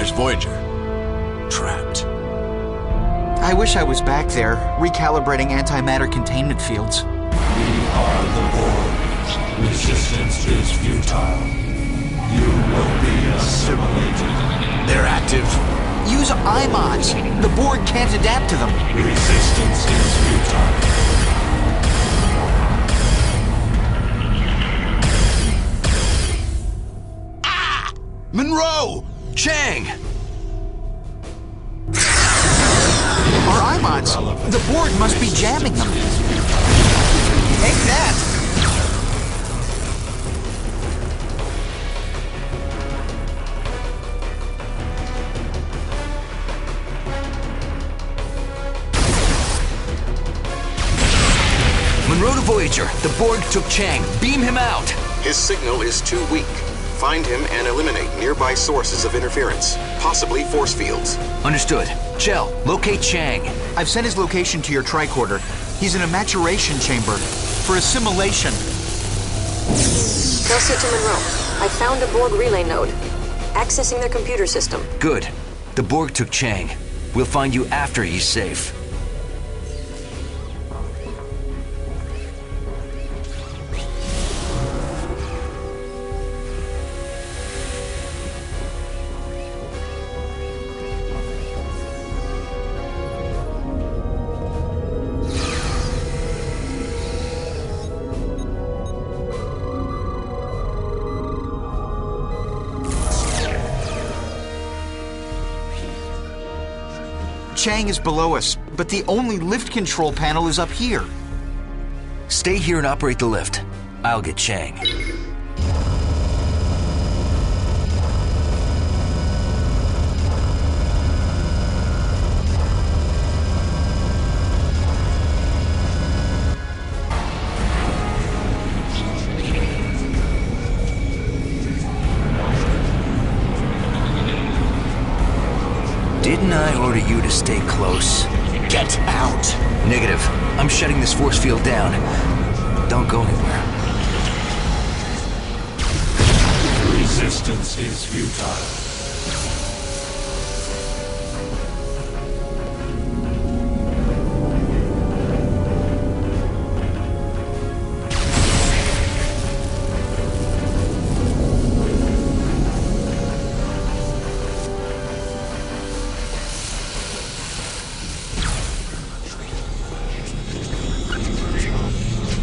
There's Voyager. Trapped. I wish I was back there, recalibrating antimatter containment fields. We are the Borg. Resistance is futile. You will be assimilated. They're active. Use IMODs. The Borg can't adapt to them. Resistance is futile. Ah! Munro! Chang! Our IMODs. The Borg must be jamming them. Take that! Munro to Voyager. The Borg took Chang. Beam him out. His signal is too weak. Find him and eliminate nearby sources of interference, possibly force fields. Understood. Chell, locate Chang. I've sent his location to your tricorder. He's in a maturation chamber for assimilation. Telsia to Munro. I found a Borg relay node. Accessing their computer system. Good. The Borg took Chang. We'll find you after he's safe. Chang is below us, but the only lift control panel is up here. Stay here and operate the lift. I'll get Chang. Didn't I order you to stay close? Get out! Negative. I'm shutting this force field down. Don't go anywhere. Resistance is futile.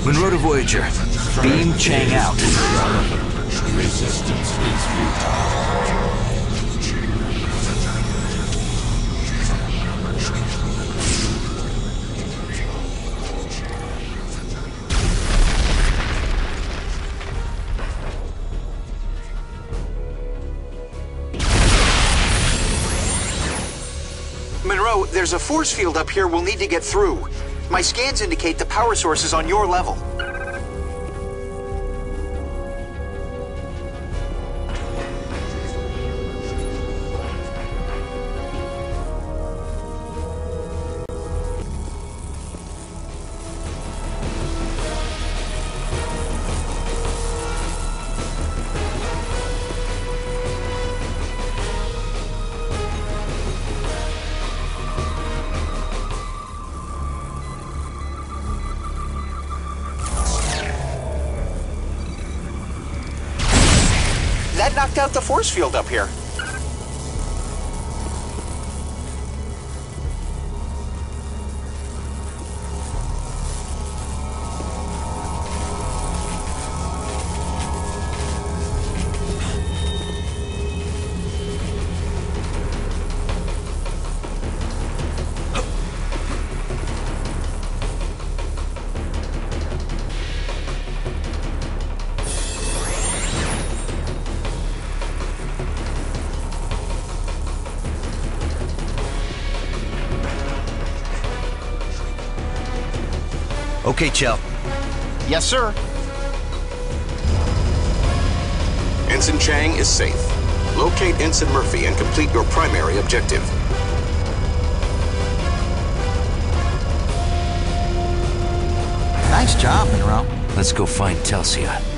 Munro to Voyager. Beam Chang out. Resistance is futile. Munro, there's a force field up here we'll need to get through. My scans indicate the power source is on your level. Knocked out the force field up here. Okay, Chell. Yes, sir. Ensign Chang is safe. Locate Ensign Murphy and complete your primary objective. Nice job, Munro. Let's go find Telsia.